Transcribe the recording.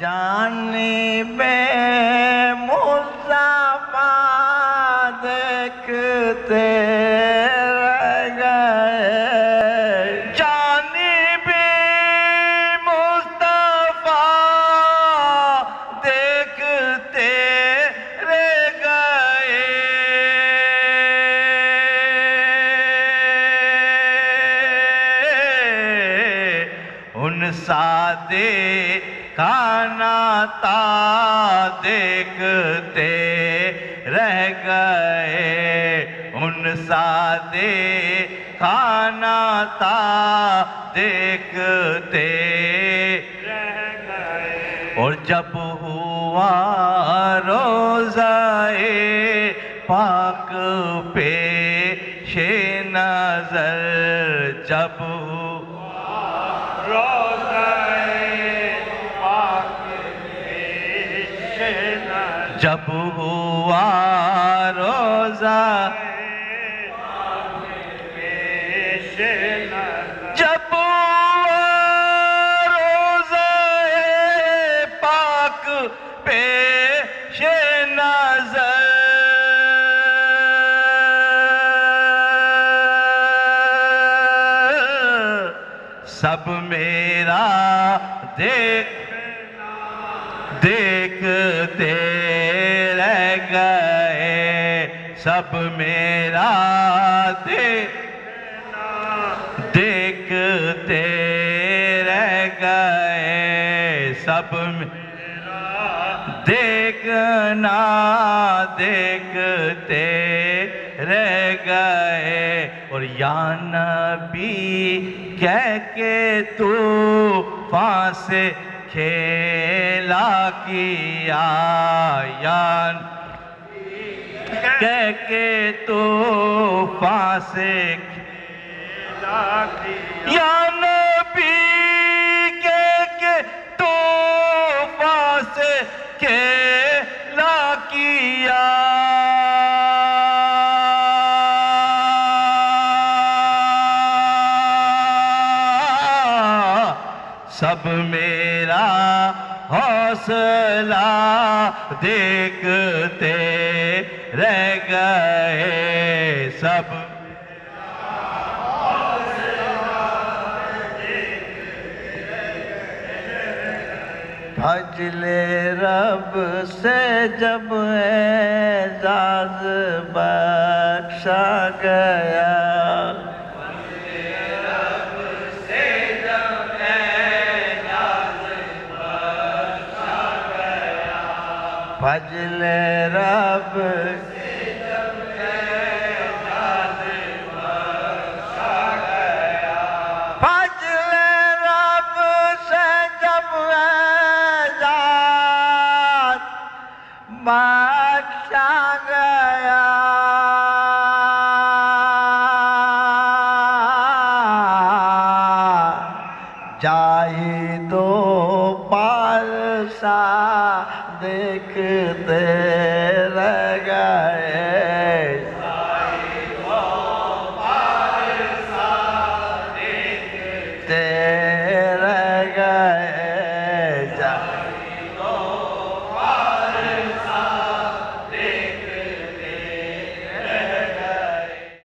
जानी बे मुस्तफ़ा देखते रह बे मुस्तफ़ा देखते रह गए। उन सादे खाना ता देखते रह गए। खाना ता और जब हुआ रोजाए पाक पे शे नज़र, जब जब हुआ रोजा जब रोजा पाक नज़र। सब मेरा देख देखते रह सब मेरा देख देखते रह गए सब मेरा देखना, देखते रह गए। और या नबी कह के तू फांसे खेला किया, या कह के तो फांसे या नबी कह के तो फांसे खेला किया सब मेरा हौसला देखते रह गए सब। फजले रब से जब एजाज बख्शा गया। फजल रब। फजल से जब बख्शा गया। जाही दो सा देखते लगा